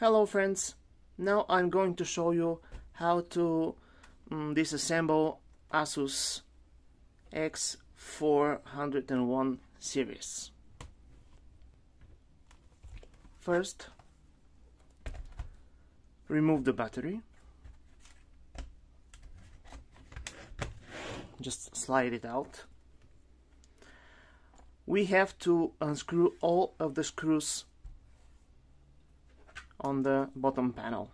Hello friends, now I'm going to show you how to um, disassemble Asus X401 series. First, remove the battery. Just slide it out. We have to unscrew all of the screws on the bottom panel.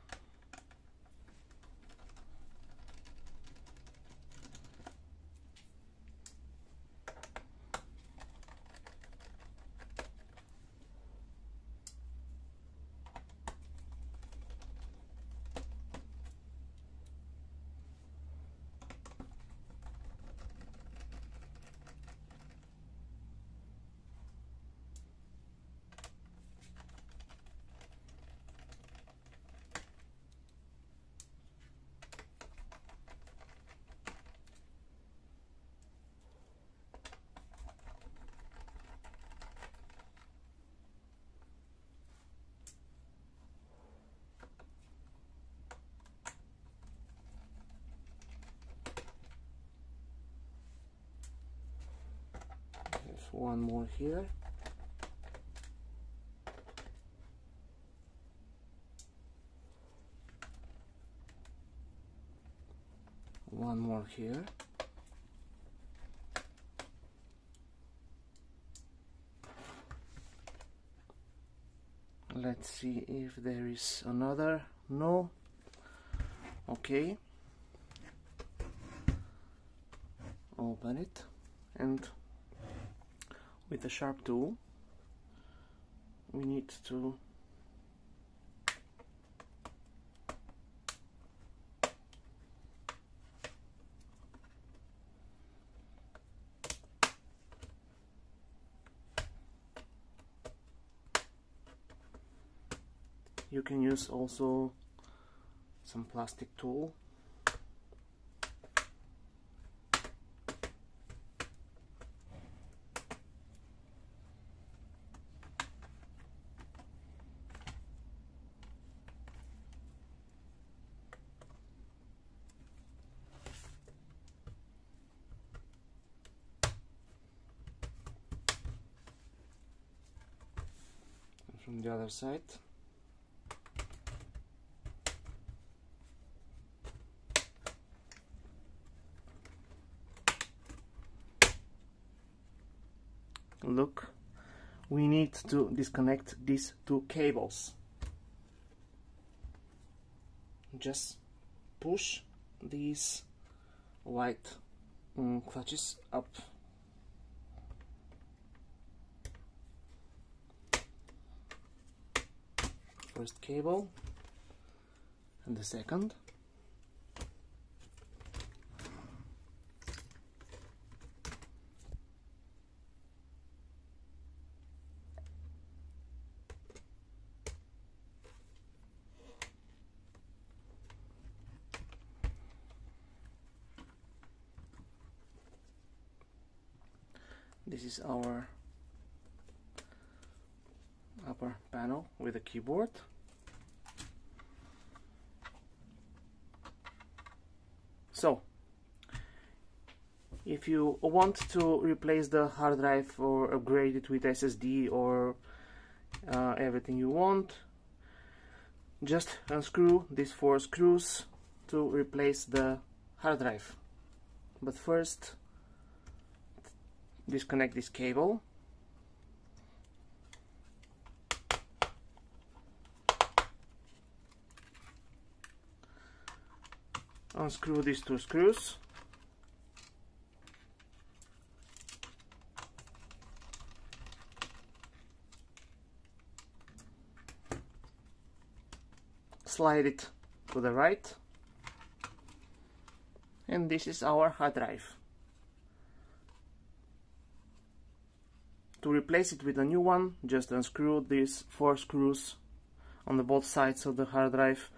One more here. One more here. Let's see if there is another. No. Okay. Open it. And with a sharp tool we need to you can use also some plastic tool from the other side. Look we need to disconnect these two cables. Just push these white um, clutches up first cable and the second. This is our upper panel with a keyboard. So if you want to replace the hard drive or upgrade it with SSD or uh, everything you want just unscrew these four screws to replace the hard drive. But first disconnect this cable unscrew these two screws. Slide it to the right. And this is our hard drive. To replace it with a new one just unscrew these four screws on the both sides of the hard drive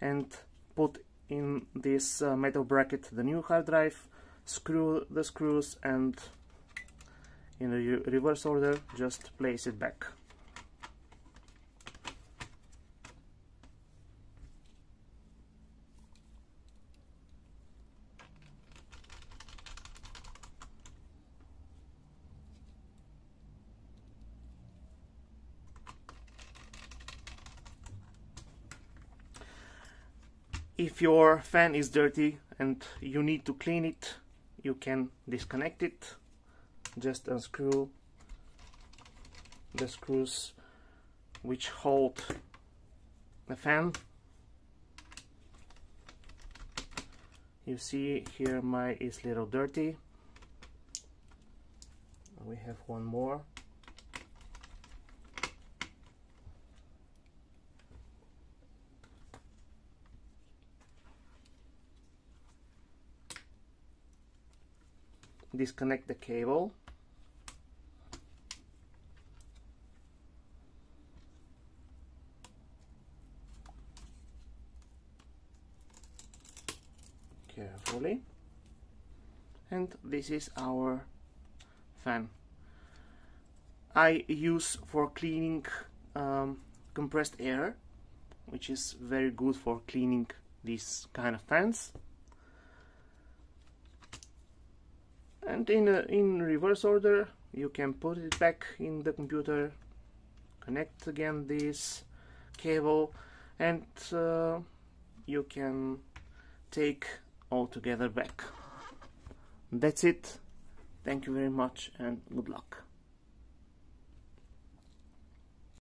and put in this uh, metal bracket the new hard drive, screw the screws and in the reverse order just place it back. If your fan is dirty and you need to clean it you can disconnect it. Just unscrew the screws which hold the fan. You see here my is little dirty. We have one more disconnect the cable. Carefully. And this is our fan. I use for cleaning um, compressed air which is very good for cleaning these kind of fans and in, in reverse order you can put it back in the computer connect again this cable and uh, you can take all together back. That's it. Thank you very much and good luck